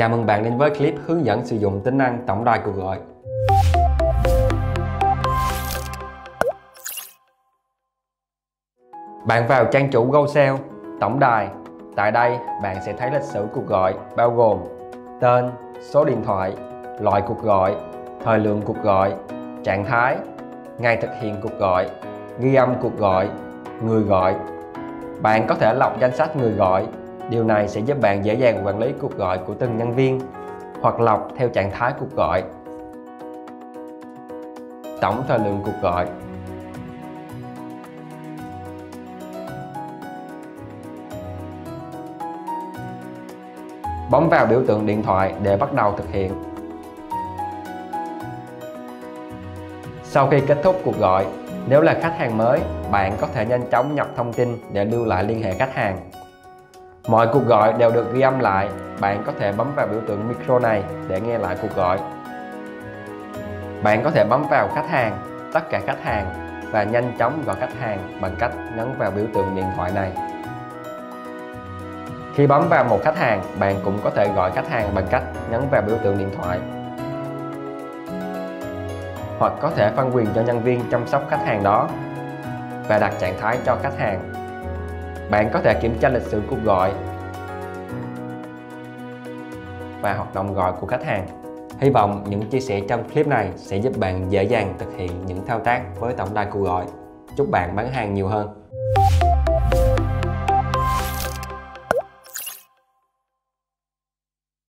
Chào mừng bạn đến với clip hướng dẫn sử dụng tính năng tổng đài cuộc gọi. Bạn vào trang chủ GoSell, tổng đài. Tại đây, bạn sẽ thấy lịch sử cuộc gọi bao gồm tên, số điện thoại, loại cuộc gọi, thời lượng cuộc gọi, trạng thái, ngày thực hiện cuộc gọi, ghi âm cuộc gọi, người gọi. Bạn có thể lọc danh sách người gọi Điều này sẽ giúp bạn dễ dàng quản lý cuộc gọi của từng nhân viên hoặc lọc theo trạng thái cuộc gọi. Tổng thời lượng cuộc gọi Bấm vào biểu tượng điện thoại để bắt đầu thực hiện. Sau khi kết thúc cuộc gọi, nếu là khách hàng mới, bạn có thể nhanh chóng nhập thông tin để lưu lại liên hệ khách hàng. Mọi cuộc gọi đều được ghi âm lại, bạn có thể bấm vào biểu tượng micro này để nghe lại cuộc gọi. Bạn có thể bấm vào khách hàng, tất cả khách hàng và nhanh chóng gọi khách hàng bằng cách nhấn vào biểu tượng điện thoại này. Khi bấm vào một khách hàng, bạn cũng có thể gọi khách hàng bằng cách nhấn vào biểu tượng điện thoại. Hoặc có thể phân quyền cho nhân viên chăm sóc khách hàng đó và đặt trạng thái cho khách hàng bạn có thể kiểm tra lịch sử cuộc gọi và hoạt động gọi của khách hàng. Hy vọng những chia sẻ trong clip này sẽ giúp bạn dễ dàng thực hiện những thao tác với tổng đài cuộc gọi. Chúc bạn bán hàng nhiều hơn.